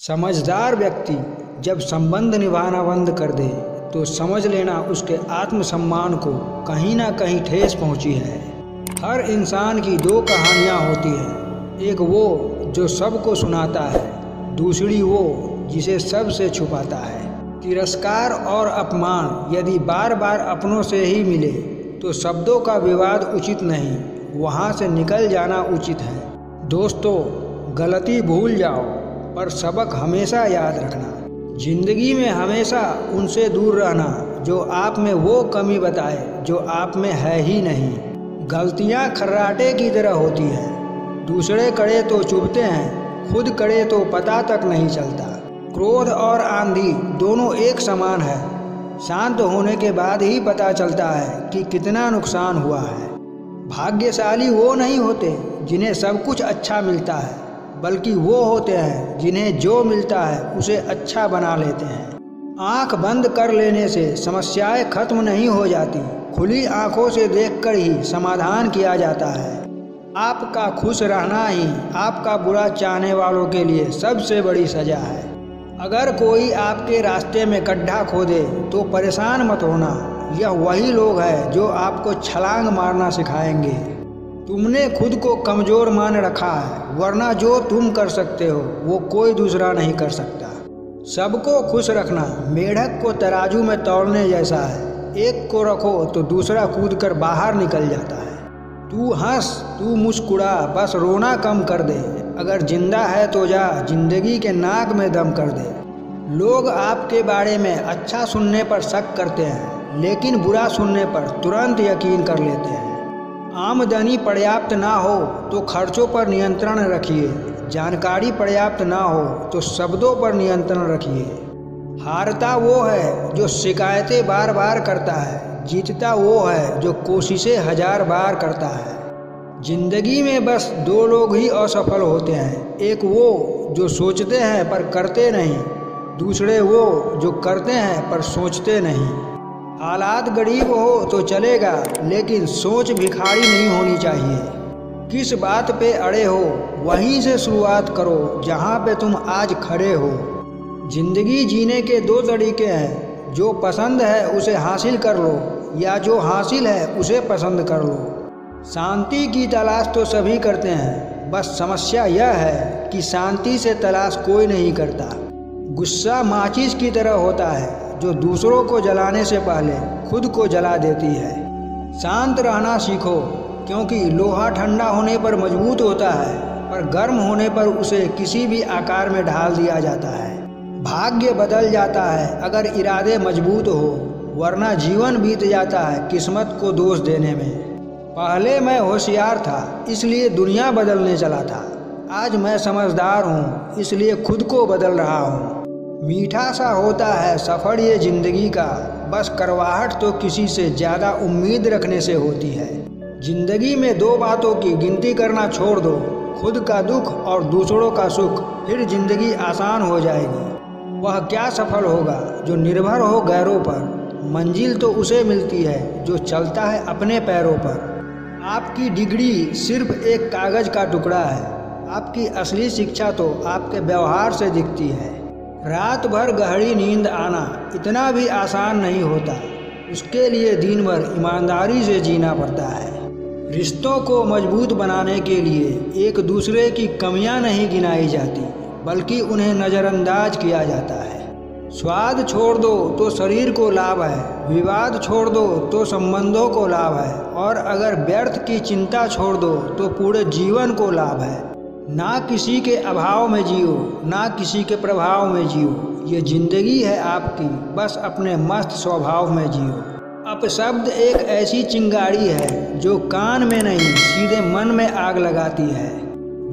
समझदार व्यक्ति जब संबंध निभाना बंद कर दे तो समझ लेना उसके आत्मसम्मान को कहीं ना कहीं ठेस पहुँची है। हर इंसान की दो कहानियाँ होती हैं। एक वो जो सबको सुनाता है, दूसरी वो जिसे सबसे छुपाता है। तिरस्कार और अपमान यदि बार बार अपनों से ही मिले तो शब्दों का विवाद उचित नहीं, वहाँ से निकल जाना उचित है। दोस्तों, गलती भूल जाओ। पर सबक हमेशा याद रखना। ज़िंदगी में हमेशा उनसे दूर रहना, जो आप में वो कमी बताए, जो आप में है ही नहीं। गलतियाँ खर्राटे की तरह होती हैं। दूसरे कड़े तो चुभते हैं, खुद कड़े तो पता तक नहीं चलता। क्रोध और आंधी दोनों एक समान है। शांत होने के बाद ही पता चलता है कि कितना नुकसान हुआ है। भाग्यशाली वो नहीं होते जिन्हें सब कुछ अच्छा मिलता है। बल्कि वो होते हैं जिन्हें जो मिलता है, उसे अच्छा बना लेते हैं। आँख बंद कर लेने से समस्याएँ खत्म नहीं हो जाती। खुली आँखों से देखकर ही समाधान किया जाता है। आपका खुश रहना ही आपका बुरा चाहने वालों के लिए सबसे बड़ी सजा है। अगर कोई आपके रास्ते में गड्ढा खोदे तो परेशान मत होना। यह वही लोग हैं जो आपको छलांग मारना सिखाएँगे। तुमने खुद को कमज़ोर मान रखा है, वरना जो तुम कर सकते हो, वो कोई दूसरा नहीं कर सकता। सबको खुश रखना, मेढक को तराजू में तोड़ने जैसा है। एक को रखो तो दूसरा कूद कर बाहर निकल जाता है। तू हंस, तू मुस्कुरा, बस रोना कम कर दे। अगर ज़िंदा है तो जा, ज़िंदगी के नाक में दम कर दे। लोग आपके बारे में अच्छा सुनने पर शक करते हैं, लेकिन बुरा सुनने पर तुरंत यकीन कर लेते हैं। आमदनी पर्याप्त ना हो तो खर्चों पर नियंत्रण रखिए। जानकारी पर्याप्त ना हो तो शब्दों पर नियंत्रण रखिए। हारता वो है जो शिकायतें बार बार करता है। जीतता वो है जो कोशिशें हज़ार बार करता है। ज़िंदगी में बस दो लोग ही असफल होते हैं। एक वो जो सोचते हैं पर करते नहीं। दूसरे वो जो करते हैं पर सोचते नहीं। हालात गरीब हो तो चलेगा, लेकिन सोच भिखारी नहीं होनी चाहिए। किस बात पे अड़े हो, वहीं से शुरुआत करो, जहाँ पे तुम आज खड़े हो। ज़िंदगी जीने के दो तरीके हैं, जो पसंद है उसे हासिल कर लो, या जो हासिल है उसे पसंद कर लो। शांति की तलाश तो सभी करते हैं, बस समस्या यह है कि शांति से तलाश कोई नहीं करता। गुस्सा माचिस की तरह होता है जो दूसरों को जलाने से पहले खुद को जला देती है। शांत रहना सीखो, क्योंकि लोहा ठंडा होने पर मज़बूत होता है, पर गर्म होने पर उसे किसी भी आकार में ढाल दिया जाता है। भाग्य बदल जाता है अगर इरादे मज़बूत हो, वरना जीवन बीत जाता है किस्मत को दोष देने में। पहले मैं होशियार था, इसलिए दुनिया बदलने चला था। आज मैं समझदार हूँ, इसलिए खुद को बदल रहा हूँ। मीठा सा होता है सफ़र ये ज़िंदगी का। बस करवाहट तो किसी से ज़्यादा उम्मीद रखने से होती है। ज़िंदगी में दो बातों की गिनती करना छोड़ दो। खुद का दुख और दूसरों का सुख, फिर ज़िंदगी आसान हो जाएगी। वह क्या सफल होगा जो निर्भर हो गैरों पर? मंजिल तो उसे मिलती है जो चलता है अपने पैरों पर। आपकी डिग्री सिर्फ़ एक कागज़ का टुकड़ा है। आपकी असली शिक्षा तो आपके व्यवहार से दिखती है। रात भर गहरी नींद आना इतना भी आसान नहीं होता। उसके लिए दिन भर ईमानदारी से जीना पड़ता है। रिश्तों को मज़बूत बनाने के लिए एक दूसरे की कमियाँ नहीं गिनाई जाती, बल्कि उन्हें नज़रअंदाज किया जाता है। स्वाद छोड़ दो तो शरीर को लाभ है, विवाद छोड़ दो तो संबंधों को लाभ है, और अगर व्यर्थ की चिंता छोड़ दो तो पूरे जीवन को लाभ है। ना किसी के अभाव में जियो, ना किसी के प्रभाव में जियो। ये ज़िंदगी है आपकी, बस अपने मस्त स्वभाव में जियो। अपशब्द एक ऐसी चिंगारी है, जो कान में नहीं, सीधे मन में आग लगाती है।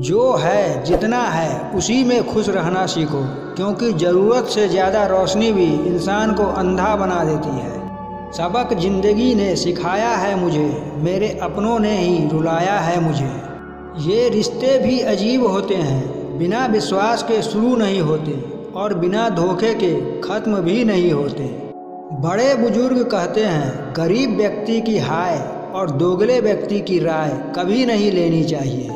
जो है, जितना है, उसी में खुश रहना सीखो, क्योंकि ज़रूरत से ज़्यादा रोशनी भी इंसान को अंधा बना देती है। सबक ज़िंदगी ने सिखाया है मुझे, मेरे अपनों ने ही रुलाया है मुझे। ये रिश्ते भी अजीब होते हैं, बिना विश्वास के शुरू नहीं होते और बिना धोखे के ख़त्म भी नहीं होते। बड़े बुज़ुर्ग कहते हैं, गरीब व्यक्ति की हाय और दोगले व्यक्ति की राय कभी नहीं लेनी चाहिए।